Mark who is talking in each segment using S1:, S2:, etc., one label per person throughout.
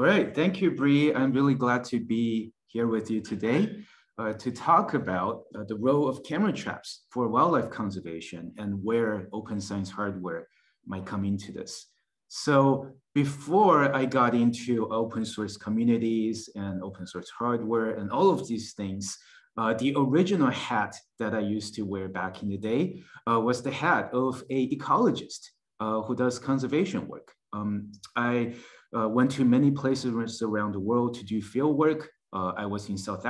S1: All right, thank you, Bree. I'm really glad to be here with you today uh, to talk about uh, the role of camera traps for wildlife conservation and where open science hardware might come into this. So before I got into open source communities and open source hardware and all of these things, uh, the original hat that I used to wear back in the day uh, was the hat of a ecologist uh, who does conservation work. Um, I uh, went to many places around the world to do field work. Uh, I was in South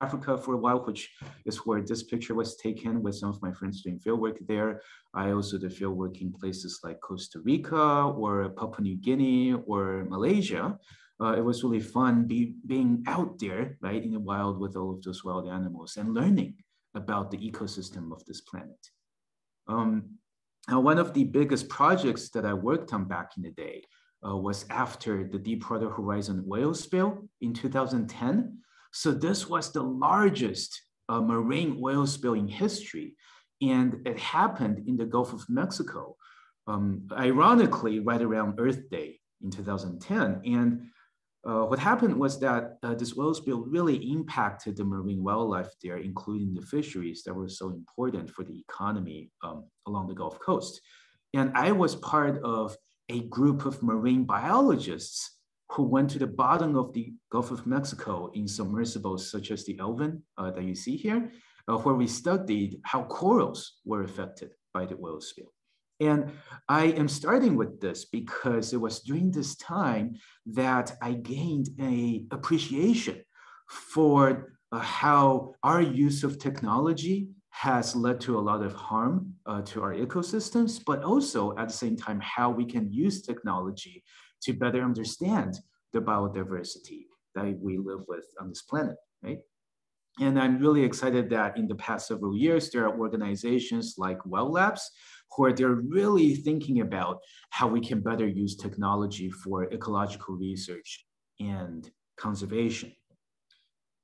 S1: Africa for a while, which is where this picture was taken with some of my friends doing field work there. I also did field work in places like Costa Rica or Papua New Guinea or Malaysia. Uh, it was really fun be, being out there, right, in the wild with all of those wild animals and learning about the ecosystem of this planet. Um, now, one of the biggest projects that I worked on back in the day uh, was after the Deepwater Horizon oil spill in 2010. So this was the largest uh, marine oil spill in history. And it happened in the Gulf of Mexico, um, ironically, right around Earth Day in 2010. And uh, what happened was that uh, this oil spill really impacted the marine wildlife there, including the fisheries that were so important for the economy um, along the Gulf Coast. And I was part of a group of marine biologists who went to the bottom of the Gulf of Mexico in submersibles such as the Alvin uh, that you see here, uh, where we studied how corals were affected by the oil spill. And I am starting with this because it was during this time that I gained a appreciation for uh, how our use of technology has led to a lot of harm uh, to our ecosystems, but also at the same time, how we can use technology to better understand the biodiversity that we live with on this planet, right? And I'm really excited that in the past several years, there are organizations like WILDLABS who are they're really thinking about how we can better use technology for ecological research and conservation.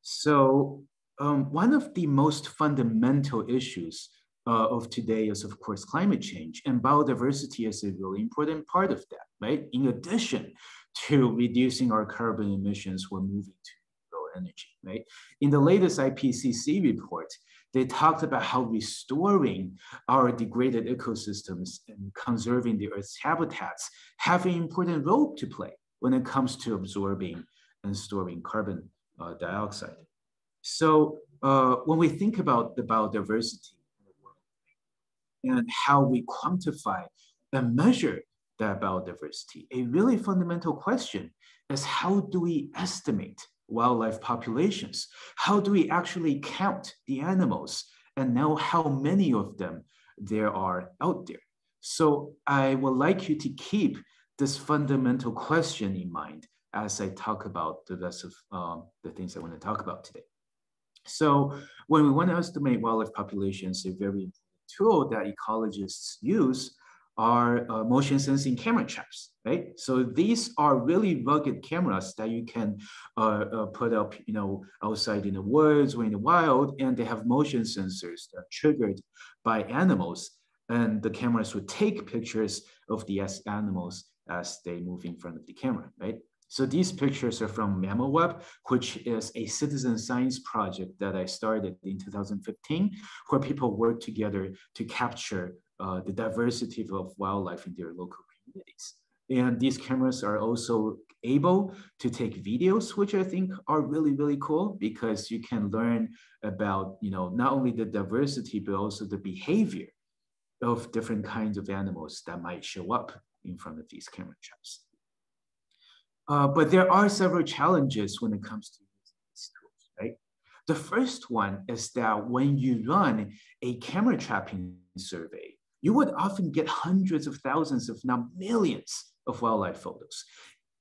S1: So um, one of the most fundamental issues uh, of today is, of course, climate change, and biodiversity is a really important part of that, right? In addition to reducing our carbon emissions, we're moving to low energy, right? In the latest IPCC report, they talked about how restoring our degraded ecosystems and conserving the Earth's habitats have an important role to play when it comes to absorbing and storing carbon uh, dioxide. So uh, when we think about the biodiversity in the world and how we quantify and measure that biodiversity, a really fundamental question is how do we estimate wildlife populations? How do we actually count the animals and know how many of them there are out there? So I would like you to keep this fundamental question in mind as I talk about the rest of um, the things I want to talk about today. So when we want to estimate wildlife populations, a very tool that ecologists use are uh, motion sensing camera traps, right? So these are really rugged cameras that you can uh, uh, put up, you know, outside in the woods or in the wild, and they have motion sensors that are triggered by animals, and the cameras would take pictures of the animals as they move in front of the camera, right? So these pictures are from MammalWeb, which is a citizen science project that I started in 2015, where people work together to capture uh, the diversity of wildlife in their local communities. And these cameras are also able to take videos, which I think are really, really cool because you can learn about, you know, not only the diversity, but also the behavior of different kinds of animals that might show up in front of these camera traps. Uh, but there are several challenges when it comes to these tools, right? The first one is that when you run a camera trapping survey, you would often get hundreds of thousands, if not millions, of wildlife photos.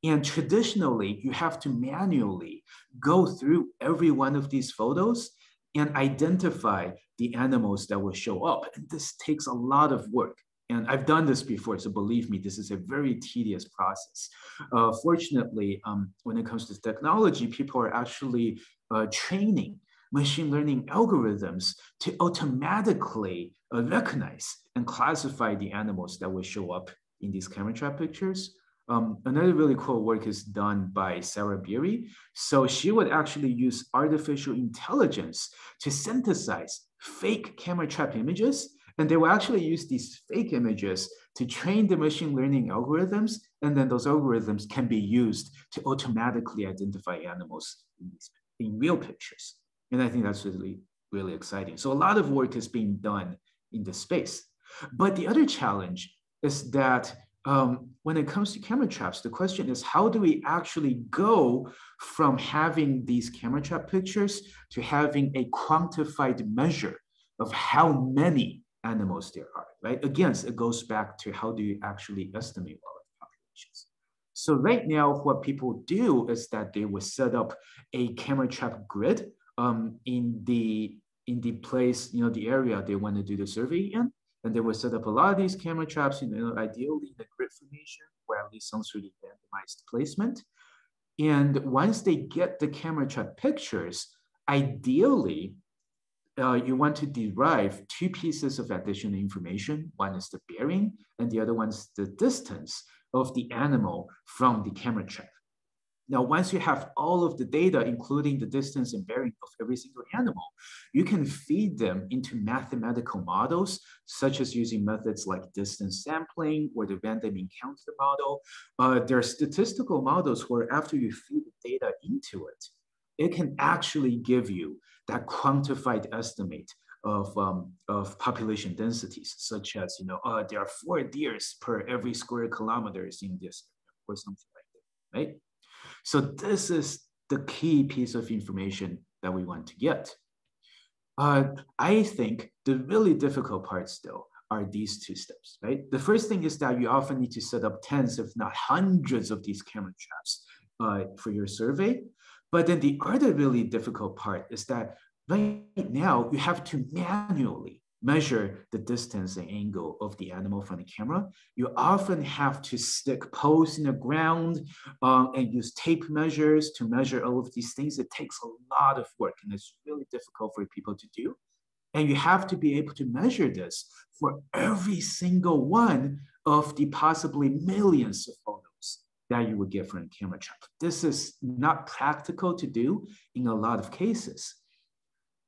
S1: And traditionally, you have to manually go through every one of these photos and identify the animals that will show up. And this takes a lot of work. And I've done this before, so believe me, this is a very tedious process. Uh, fortunately, um, when it comes to technology, people are actually uh, training machine learning algorithms to automatically uh, recognize and classify the animals that will show up in these camera trap pictures. Um, another really cool work is done by Sarah Beery. So she would actually use artificial intelligence to synthesize fake camera trap images. And they will actually use these fake images to train the machine learning algorithms. And then those algorithms can be used to automatically identify animals in, in real pictures. And I think that's really, really exciting. So a lot of work is being done in this space. But the other challenge is that um, when it comes to camera traps, the question is how do we actually go from having these camera trap pictures to having a quantified measure of how many animals there are, right? Again, it goes back to how do you actually estimate wildlife populations. So right now, what people do is that they will set up a camera trap grid um, in the in the place, you know, the area they want to do the survey in. And they will set up a lot of these camera traps, you know, ideally in the grid formation or at least some sort of randomized placement. And once they get the camera trap pictures, ideally, uh, you want to derive two pieces of additional information. One is the bearing, and the other one is the distance of the animal from the camera trap. Now, once you have all of the data, including the distance and bearing of every single animal, you can feed them into mathematical models, such as using methods like distance sampling or the random encounter model. Uh, there are statistical models where after you feed the data into it, it can actually give you that quantified estimate of, um, of population densities, such as, you know, uh, there are four deers per every square kilometers in this or something like that, right? So this is the key piece of information that we want to get. Uh, I think the really difficult part still are these two steps, right? The first thing is that you often need to set up tens, if not hundreds of these camera traps uh, for your survey. But then the other really difficult part is that right now you have to manually measure the distance and angle of the animal from the camera, you often have to stick posts in the ground um, and use tape measures to measure all of these things. It takes a lot of work and it's really difficult for people to do. And you have to be able to measure this for every single one of the possibly millions of photos that you would get from a camera trap. This is not practical to do in a lot of cases.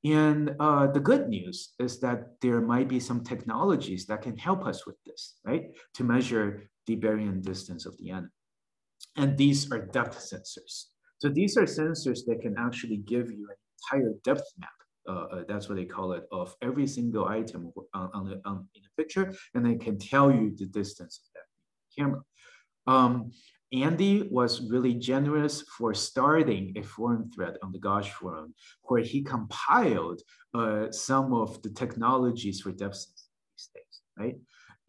S1: And uh, the good news is that there might be some technologies that can help us with this, right? To measure the bearing distance of the animal. And these are depth sensors. So these are sensors that can actually give you an entire depth map. Uh, uh, that's what they call it of every single item on, on, the, on in the picture, and they can tell you the distance of that camera. Um, Andy was really generous for starting a forum thread on the GOSH forum where he compiled uh, some of the technologies for depth sensing these days, right?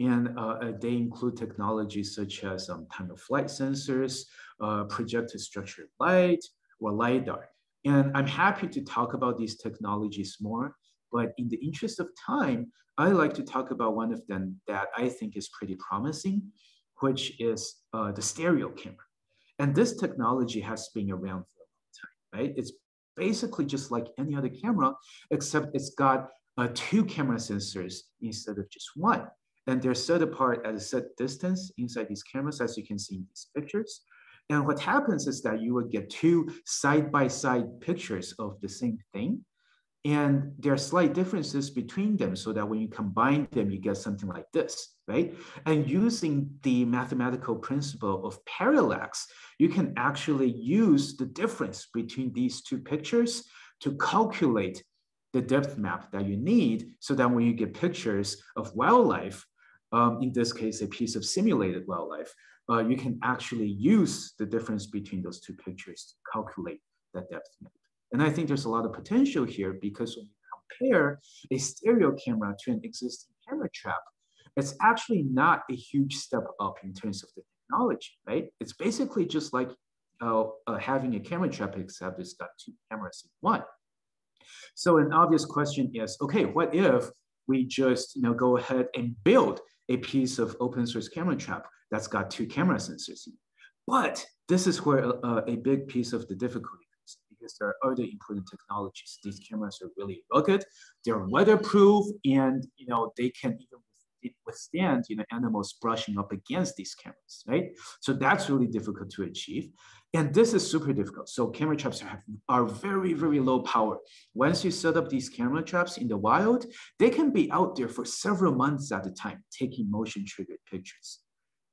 S1: And uh, they include technologies such as um, time of flight sensors, uh, projected structured light, or LiDAR. And I'm happy to talk about these technologies more, but in the interest of time, I like to talk about one of them that I think is pretty promising, which is uh, the stereo camera. And this technology has been around for a long time, right? It's basically just like any other camera, except it's got uh, two camera sensors instead of just one. And they're set apart at a set distance inside these cameras, as you can see in these pictures. And what happens is that you would get two side-by-side -side pictures of the same thing. And there are slight differences between them so that when you combine them, you get something like this, right? And using the mathematical principle of parallax, you can actually use the difference between these two pictures to calculate the depth map that you need so that when you get pictures of wildlife, um, in this case, a piece of simulated wildlife, uh, you can actually use the difference between those two pictures to calculate that depth map. And I think there's a lot of potential here because when you compare a stereo camera to an existing camera trap, it's actually not a huge step up in terms of the technology, right? It's basically just like uh, uh, having a camera trap, except it's got two cameras in one. So an obvious question is, okay, what if we just you know, go ahead and build a piece of open source camera trap that's got two camera sensors But this is where uh, a big piece of the difficulty because there are other important technologies. These cameras are really rugged, they're weatherproof, and you know they can even withstand you know, animals brushing up against these cameras, right? So that's really difficult to achieve. And this is super difficult. So camera traps have, are very, very low power. Once you set up these camera traps in the wild, they can be out there for several months at a time, taking motion triggered pictures.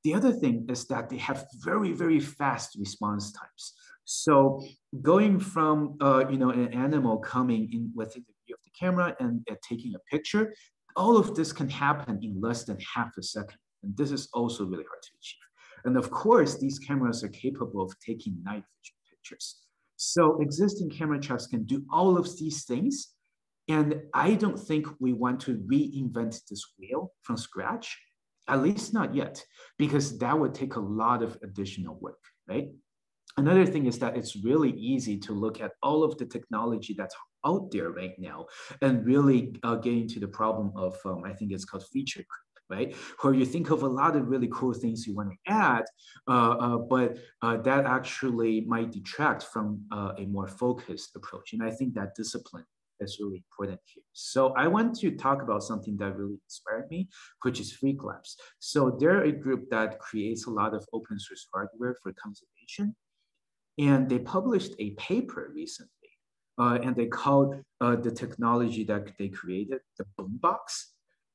S1: The other thing is that they have very, very fast response times. So going from uh, you know an animal coming in within the view of the camera and uh, taking a picture, all of this can happen in less than half a second. And this is also really hard to achieve. And of course, these cameras are capable of taking night vision pictures. So existing camera traps can do all of these things. And I don't think we want to reinvent this wheel from scratch, at least not yet, because that would take a lot of additional work, right? Another thing is that it's really easy to look at all of the technology that's out there right now and really uh, get into the problem of, um, I think it's called feature creep right? Where you think of a lot of really cool things you want to add, uh, uh, but uh, that actually might detract from uh, a more focused approach. And I think that discipline is really important here. So I want to talk about something that really inspired me, which is Freaklabs. So they're a group that creates a lot of open source hardware for conservation. And they published a paper recently, uh, and they called uh, the technology that they created the boombox.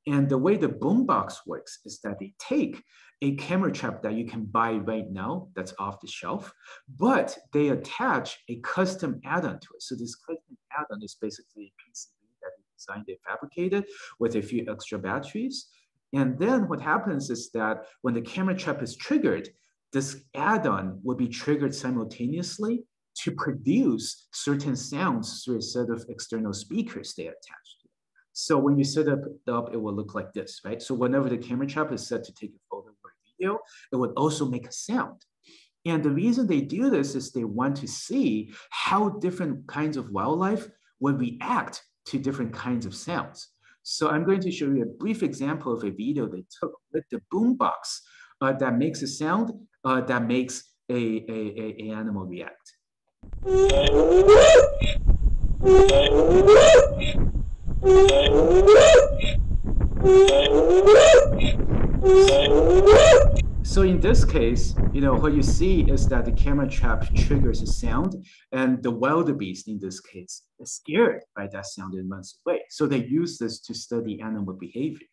S1: And the way the boombox works is that they take a camera trap that you can buy right now that's off the shelf, but they attach a custom add-on to it. So this custom add-on is basically a PCB that they designed, they fabricated with a few extra batteries. And then what happens is that when the camera trap is triggered, this add-on will be triggered simultaneously to produce certain sounds through a set of external speakers they attach to. So when you set up it up, it will look like this, right? So whenever the camera trap is set to take a photo or a video, it would also make a sound. And the reason they do this is they want to see how different kinds of wildlife would react to different kinds of sounds. So I'm going to show you a brief example of a video they took with the boombox that makes a sound uh, that makes a, a, a, a animal react. So in this case, you know, what you see is that the camera trap triggers a sound and the wildebeest in this case is scared by that sound and runs away. So they use this to study animal behavior.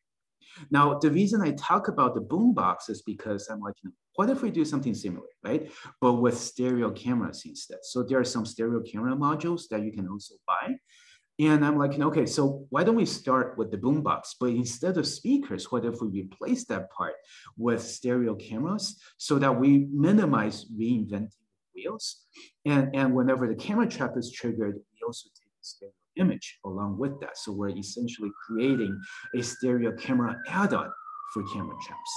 S1: Now, the reason I talk about the boombox is because I'm like, what if we do something similar, right? But with stereo cameras instead. So there are some stereo camera modules that you can also buy. And I'm like, okay, so why don't we start with the boombox? But instead of speakers, what if we replace that part with stereo cameras so that we minimize reinventing wheels? And, and whenever the camera trap is triggered, we also take the stereo image along with that. So we're essentially creating a stereo camera add-on for camera traps.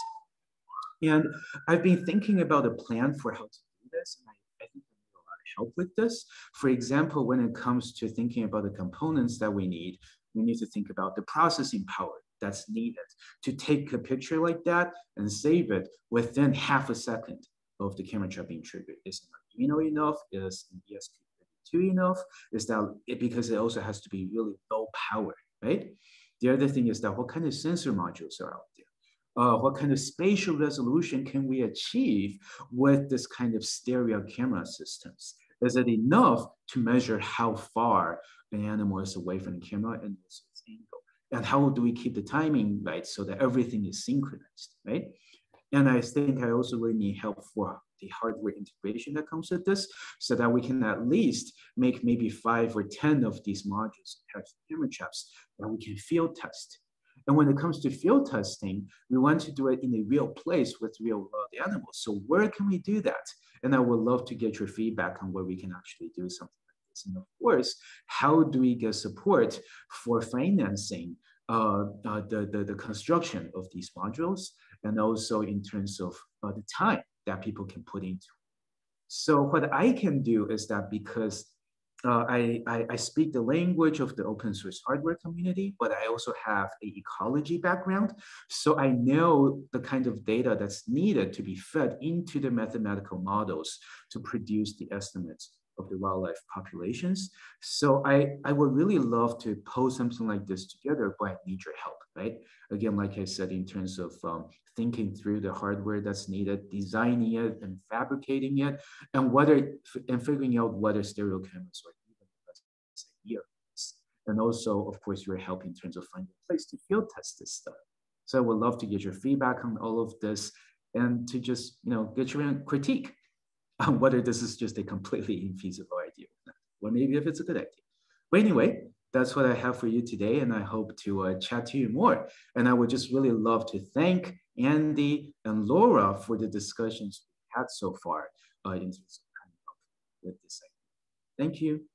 S1: And I've been thinking about a plan for how to do this. And I, I think I need a lot of help with this. For example, when it comes to thinking about the components that we need, we need to think about the processing power that's needed to take a picture like that and save it within half a second of the camera trap being triggered. Is an Arduino enough? Is an ESP32 enough? Is that it, because it also has to be really low power, right? The other thing is that what kind of sensor modules are out there? uh, what kind of spatial resolution can we achieve with this kind of stereo camera systems? Is it enough to measure how far an animal is away from the camera and its angle? And how do we keep the timing right so that everything is synchronized, right? And I think I also really need help for the hardware integration that comes with this so that we can at least make maybe five or 10 of these modules to camera traps that we can field test and when it comes to field testing, we want to do it in a real place with real world animals. So where can we do that? And I would love to get your feedback on where we can actually do something like this. And of course, how do we get support for financing uh, uh, the, the, the, construction of these modules and also in terms of uh, the time that people can put into. So what I can do is that because uh, I, I, I, speak the language of the open source hardware community, but I also have a ecology background. So I know the kind of data that's needed to be fed into the mathematical models to produce the estimates of the wildlife populations. So I, I would really love to pose something like this together, but I need your help, right? Again, like I said, in terms of um, thinking through the hardware that's needed, designing it and fabricating it, and whether and figuring out whether stereo cameras are even the best idea. And also, of course, your help in terms of finding a place to field test this stuff. So I would love to get your feedback on all of this and to just, you know, get your critique on whether this is just a completely infeasible idea or not. Or maybe if it's a good idea. But anyway, that's what I have for you today, and I hope to uh, chat to you more. And I would just really love to thank Andy and Laura for the discussions we had so far uh, in terms of coming up with this. Thank you.